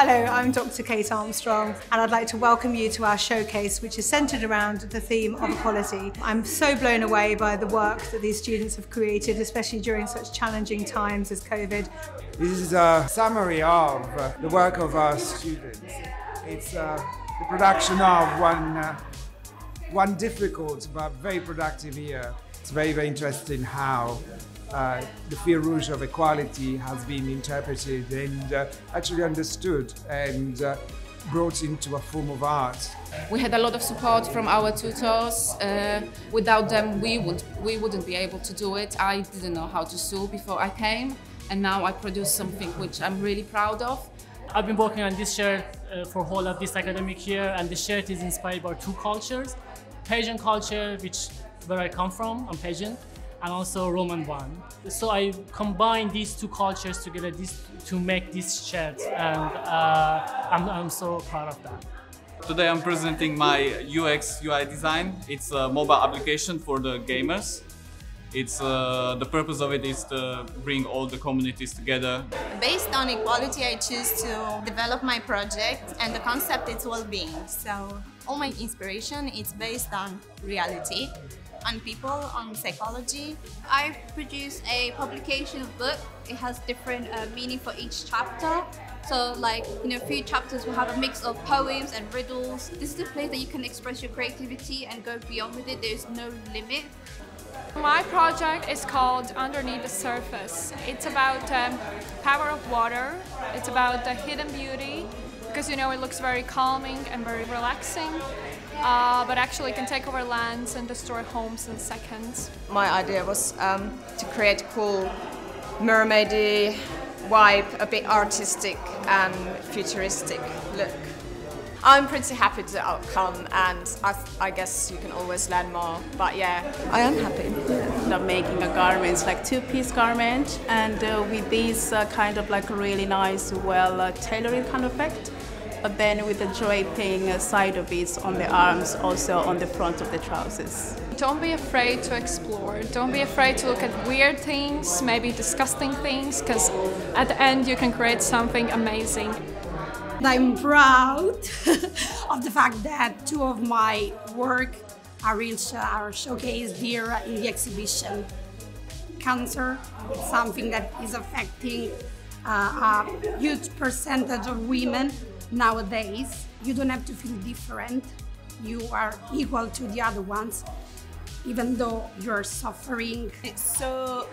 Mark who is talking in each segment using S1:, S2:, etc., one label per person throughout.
S1: Hello, I'm Dr. Kate Armstrong, and I'd like to welcome you to our showcase, which is centred around the theme of equality. I'm so blown away by the work that these students have created, especially during such challenging times as COVID.
S2: This is a summary of uh, the work of our students. It's uh, the production of one, uh, one difficult but very productive year. It's very, very interesting how uh, the fil rouge of equality has been interpreted and uh, actually understood and brought into a form of art.
S3: We had a lot of support from our tutors. Uh, without them, we would we wouldn't be able to do it. I didn't know how to sew before I came, and now I produce something which I'm really proud of.
S4: I've been working on this shirt uh, for whole of this academic year, and the shirt is inspired by two cultures: Persian culture, which where I come from, I'm Persian, and also Roman one. So I combine these two cultures together this, to make this shirt and uh, I'm, I'm so proud of that.
S5: Today I'm presenting my UX UI design. It's a mobile application for the gamers. It's uh, the purpose of it is to bring all the communities together.
S6: Based on equality, I choose to develop my project, and the concept is well-being. So all my inspiration is based on reality on people, on psychology.
S7: I've produced a publication book. It has different uh, meaning for each chapter. So like, you know, a few chapters will have a mix of poems and riddles. This is a place that you can express your creativity and go beyond with it. There's no limit.
S8: My project is called Underneath the Surface. It's about um, power of water. It's about the hidden beauty because you know it looks very calming and very relaxing uh, but actually can take over lands and destroy homes in seconds.
S9: My idea was um, to create cool mermaidy vibe, a bit artistic and futuristic look. I'm pretty happy with the outcome and I, I, guess you can always learn more, but yeah, I am happy.
S10: Yeah. I'm making a garment, it's like two-piece garment and uh, with this uh, kind of like really nice, well uh, tailoring kind of effect but then with the draping side of it on the arms, also on the front of the trousers.
S8: Don't be afraid to explore. Don't be afraid to look at weird things, maybe disgusting things, because at the end you can create something amazing.
S1: I'm proud of the fact that two of my work are, are showcased here in the exhibition. Cancer something that is affecting uh, a huge percentage of women nowadays. You don't have to feel different. You are equal to the other ones, even though you're suffering.
S11: It's so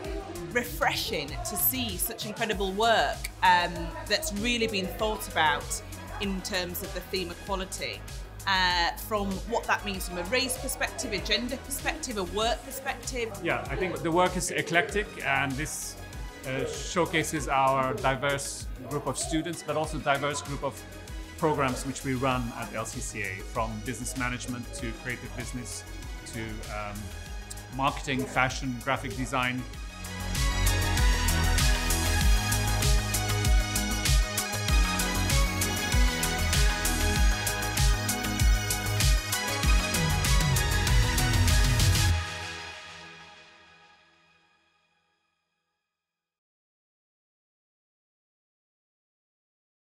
S11: refreshing to see such incredible work um, that's really been thought about in terms of the theme of equality. Uh, from what that means from a race perspective, a gender perspective, a work perspective.
S12: Yeah, I think the work is eclectic and this uh, showcases our diverse group of students, but also diverse group of programs which we run at LCCA, from business management to creative business to um, marketing, fashion, graphic design.